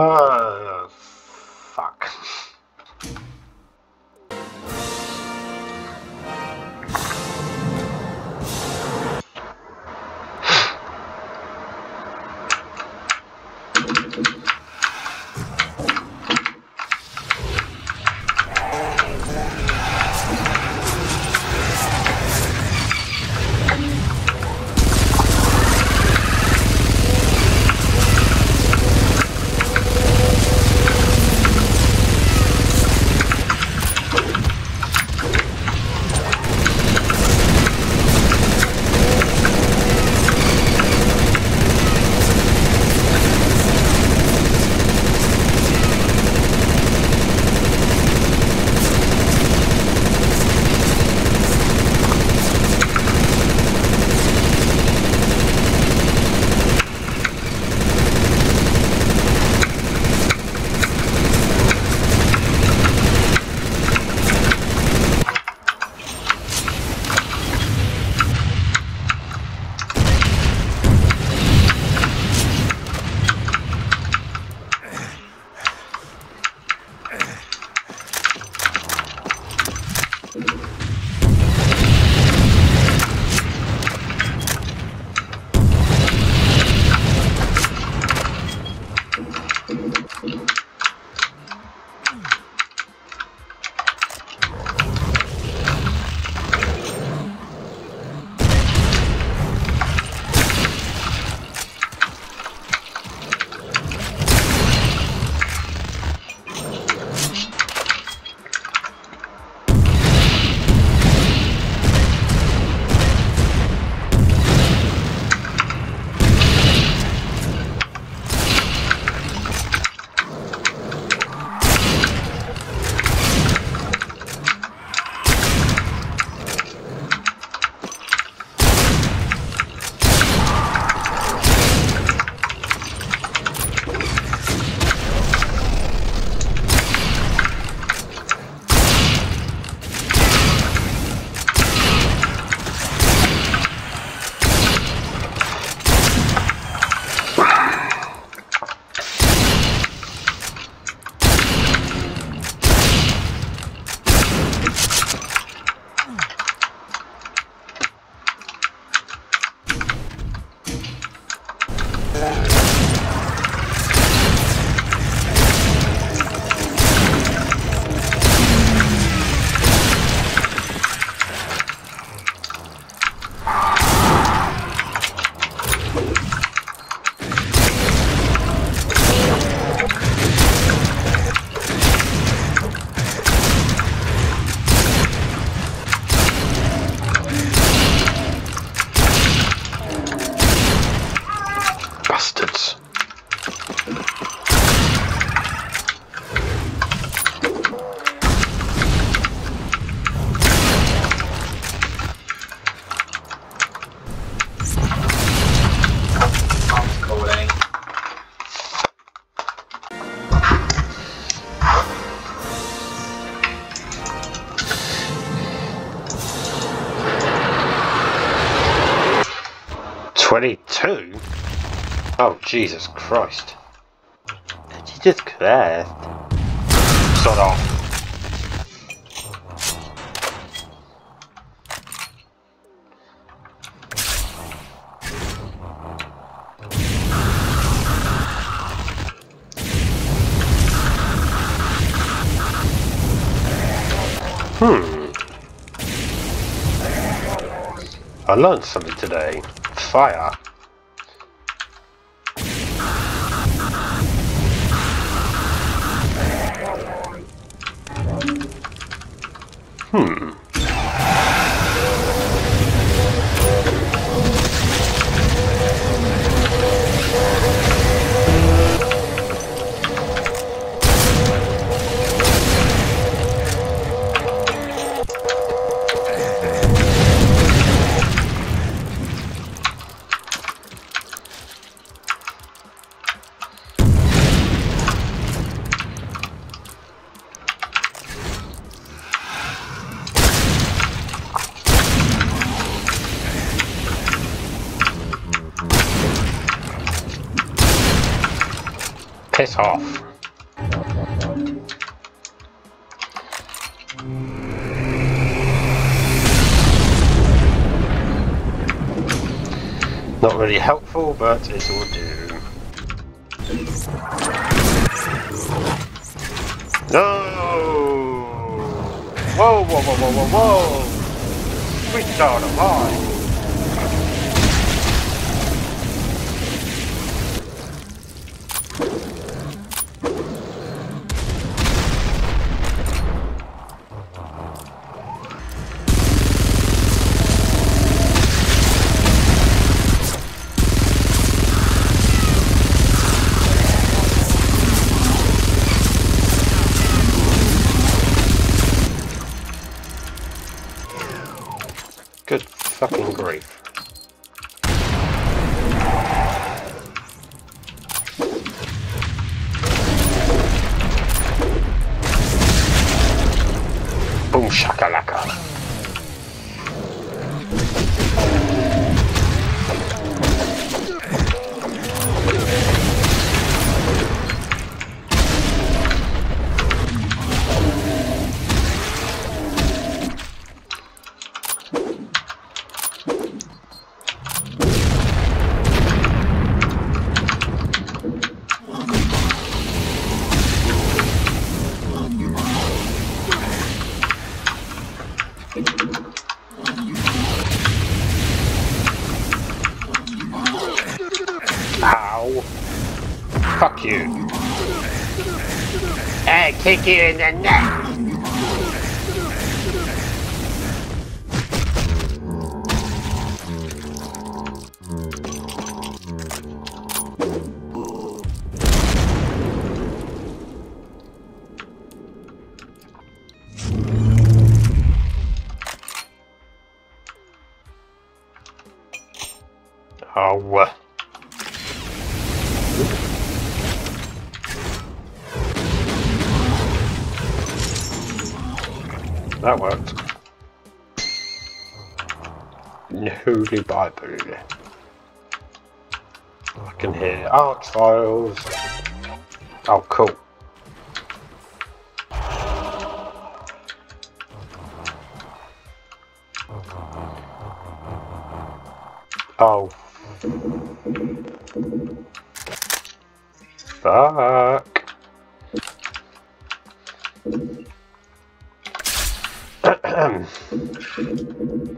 Uh, 22? Oh, Jesus Christ. Jesus Christ. Sod off. Hmm. I learned something today. Fire. Hmm. Not really helpful, but it will do. No! Whoa, whoa, whoa, whoa, whoa, whoa! Sweet out of mine! Kick you in the neck. Holy Bible. I can hear oh. art files. Oh, cool. Oh. Fuck.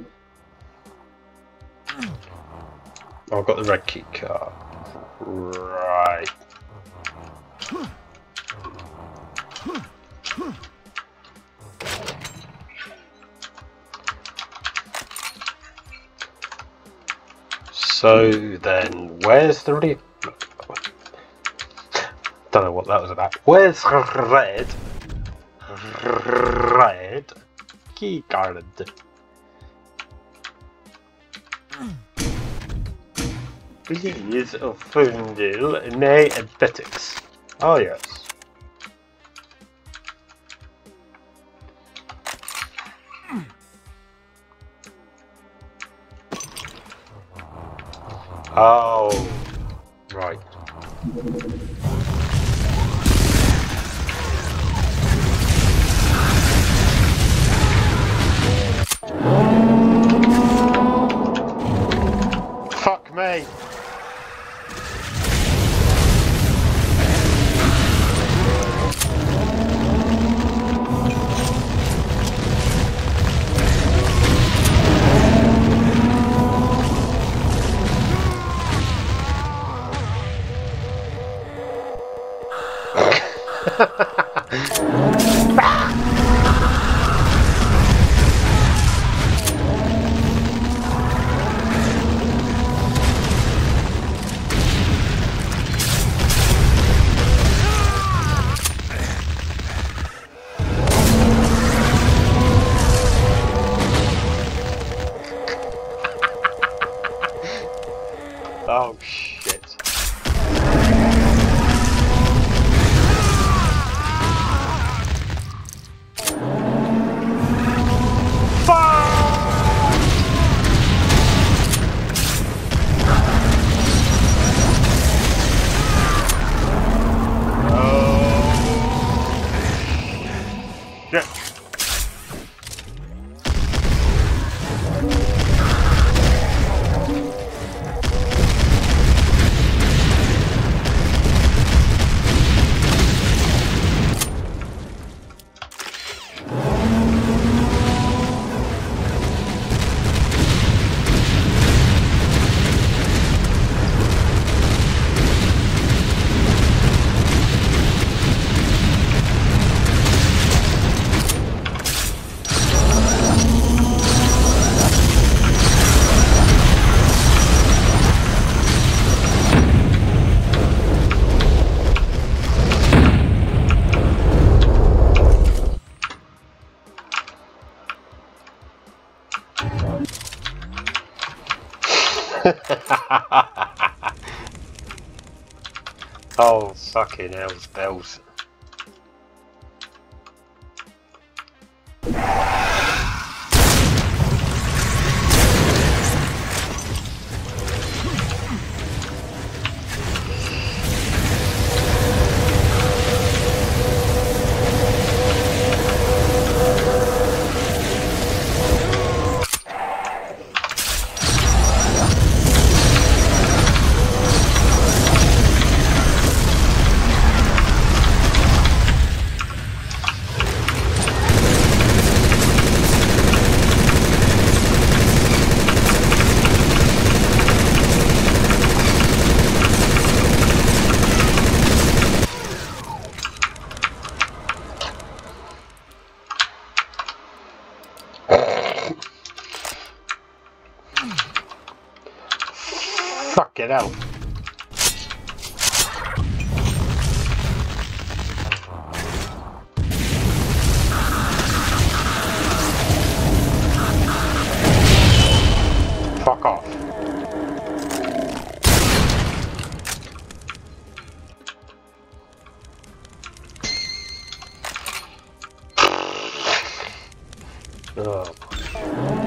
Oh, I've got the red key card. Right. So then, where's the re- Don't know what that was about. Where's red? Red key card. Please fundle my aesthetics. Oh yes. Oh, right. Fucking hell's bells. Fucking hell. Fuck off. Oh.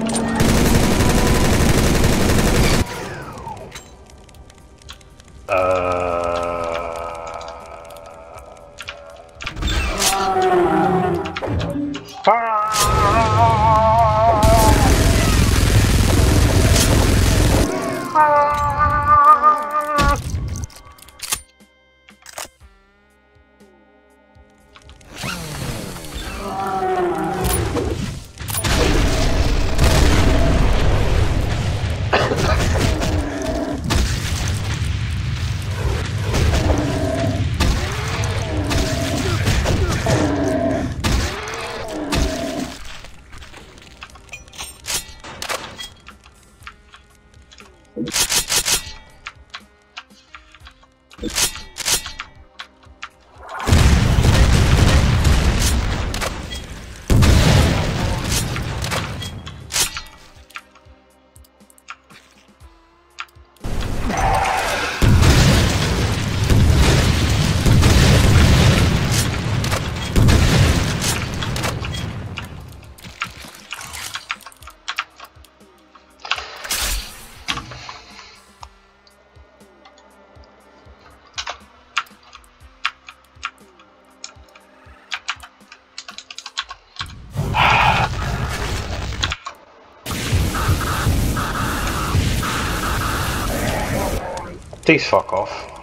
Please fuck off.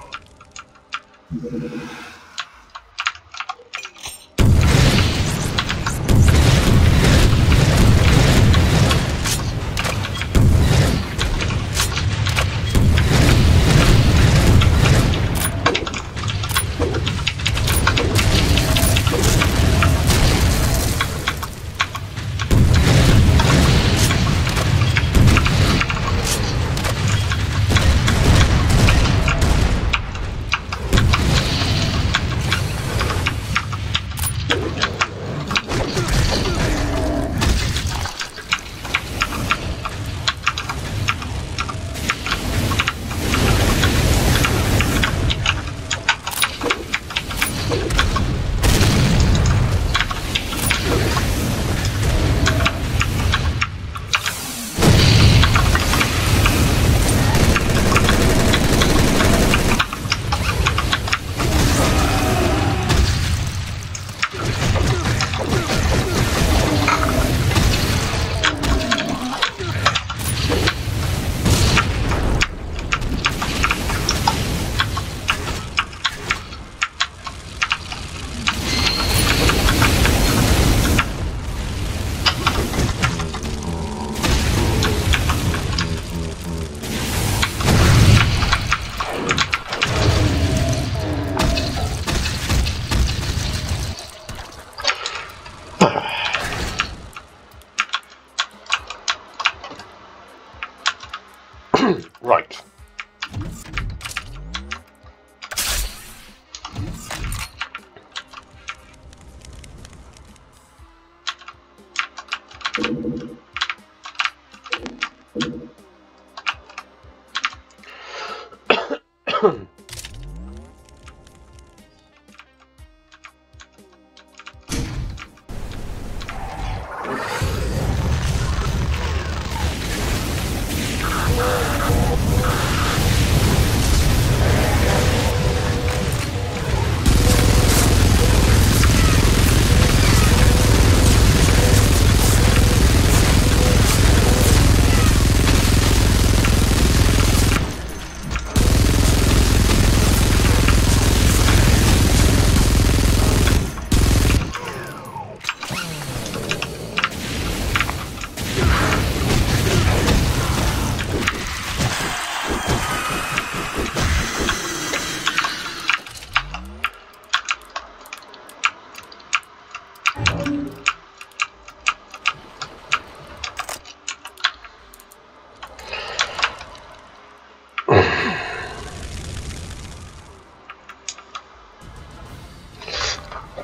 Right.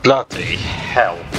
Bloody hell.